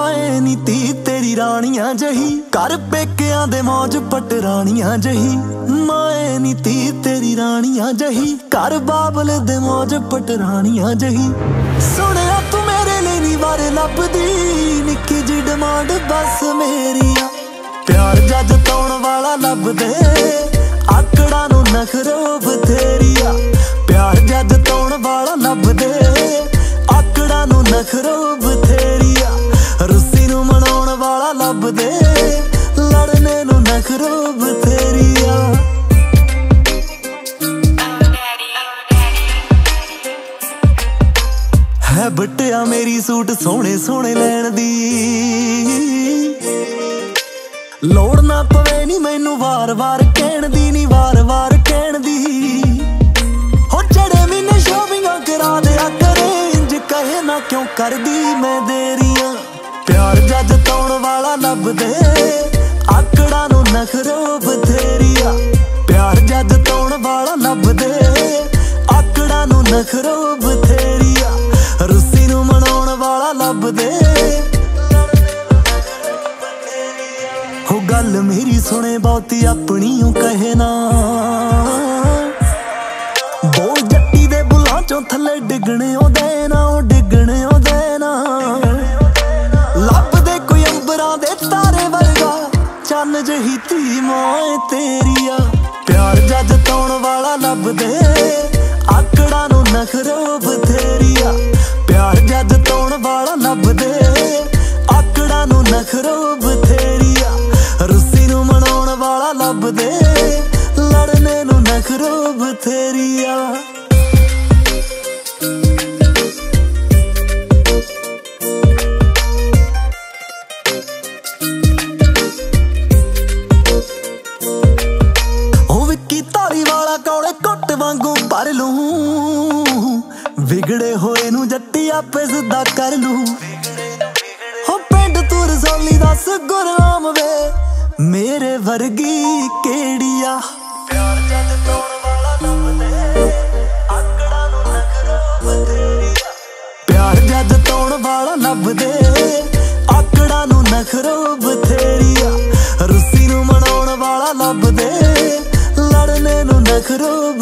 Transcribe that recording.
ਮਾਏ ਨੀ ਤੇਰੀ ਰਾਣੀਆਂ ਜਹੀ। ਕਰ ਪੇਕਿਆਂ ਦੇ ਮੌਜ ਪਟਰਾਣੀਆਂ ਜਹੀ। ਮਾਏ ਨੀ ਤੇਰੀ ਰਾਣੀਆਂ ਜਹੀ। ਕਰ ਬਾਬਲ ਦੇ ਮੌਜ ਪਟਰਾਣੀਆਂ ਜਹੀ। ਸੁਣਿਆ ਤੂੰ ਮੇਰੇ ਲਈ ਨੀ ਵਾਰ ਲੱਭਦੀ। ਨਿੱਕੀ ਜੀ ਡਿਮਾਂਡ ਬਸ ਮੇਰੀ ਆ ਪਿਆਰ ਜੱਜ ਤਾਉਣ ਵਾਲਾ ਲੱਭਦੇ। ਆਕੜਾਂ ਨੂੰ ਨਖਰੋ ਬਥੇਰੀਆ ਪਿਆਰ ਜੱਜ ਤਾਉਣ ਵਾਲਾ ਲੱਭਦੇ। ਆਕੜਾਂ ਨੂੰ ਨਖਰੋ ਬਟਿਆ ਮੇਰੀ ਸੂਟ ਸੋਹਣੇ ਸੋਹਣੇ ਲੈਣ ਦੀ। ਲੋੜ ਨਾ ਪਵੇ ਨੀ ਮੈਨੂੰ ਵਾਰ-ਵਾਰ ਕਹਿਣ ਦੀ, ਨੀ ਵਾਰ-ਵਾਰ ਕਹਿਣ ਦੀ। ਹੋ ਚੜੇ ਮੈਨੇ ਸ਼ੋਪਿੰਗਾਂ ਕਰਾ ਦਿਆ ਕਰੇ ਇੰਜ ਕਹੇ ਨਾ ਕਿਉਂ ਕਰਦੀ ਮੈਂ ਦੇਰੀਆਂ। ਪਿਆਰ ਜੱਜ ਤਾਉਣ ਵਾਲਾ ਲੱਭਦੇ, ਆਕੜਾਂ ਨੂੰ ਨਖਰੋ ਬਥੇਰੀਆ। ਪਿਆਰ ਜੱਜ ਤਾਉਣ ਵਾਲਾ ਲੱਭਦੇ, ਆਕੜਾਂ ਨੂੰ ਨਖਰੋ ਬਥੇਰੀਆ। ਹੋ ਗੱਲ ਮੇਰੀ ਸੁਣੇ ਬਹੁਤੀ ਆਪਣੀ ਓ ਕਹੇ ਨਾ। ਬੋਲ ਜੱਟੀ ਦੇ ਬੁੱਲਾਂ ਚੋਂ ਥੱਲੇ ਡਿੱਗਣੇ ਉਹਦੇ ਨਾ, ਉਹ ਡਿੱਗਣੇ ਉਹਦੇ ਨਾ। ਲੱਭਦੇ ਕੋਈ ਅੰਬਰਾਂ ਦੇ ਤਾਰੇ ਵਰਗਾ, ਚੰਨ ਜਹੀ ਧੀ ਮਾਏ ਤੇਰੀ ਆ। ਪਿਆਰ ਜੱਜ ਤਾਉਣ ਵਾਲਾ ਲੱਭਦੇ, ਆਕੜਾਂ ਨੂੰ ਨਖਰੋ ਬਥੇਰੀਆ ਵਾਲਾ ਲੜਨੇ ਨੂੰ ਨਖਰੋ ਬਥੇਰੀਆ ਉਹ ਵਿੱਕੀ ਧਾਰੀ ਵਾਲਾ ਕੌਲੇ ਕੁੱਟ ਵਾਂਗੂ ਭਰ ਲੂੰ। ਵਿਗੜੇ ਹੋਏ ਨੂੰ ਜੱਟੀ ਆਪੇ ਸਿੱਧਾ ਕਰ ਲੂੰ। ਹੋ ਪਿੰਡ ਤੂੰ ਰਸੌਲੀ ਦੱਸ ਗੁਰਨਾਮ ਵੇ। ਮੇਰੇ ਵਰਗੀ ਕਿਹੜੀਆ? ਪਿਆਰ ਜਦ ਤੋੜ ਵਾਲਾ ਲੱਭਦੇ ਆਕੜਾਂ ਨੂੰ ਨਖਰੋ ਬਥੇਰੀਆ। ਪਿਆਰ ਜਦ ਤੋੜ ਵਾਲਾ ਲੱਭਦੇ ਆਕੜਾਂ ਨੂੰ ਨਖਰਾ ਬਥੇਰੀਆ। ਰੁੱਸੀ ਨੂੰ ਮਨਾਉਣ ਵਾਲਾ ਲੱਭਦੇ ਲੜਨੇ ਨੂੰ ਨਖਰਾ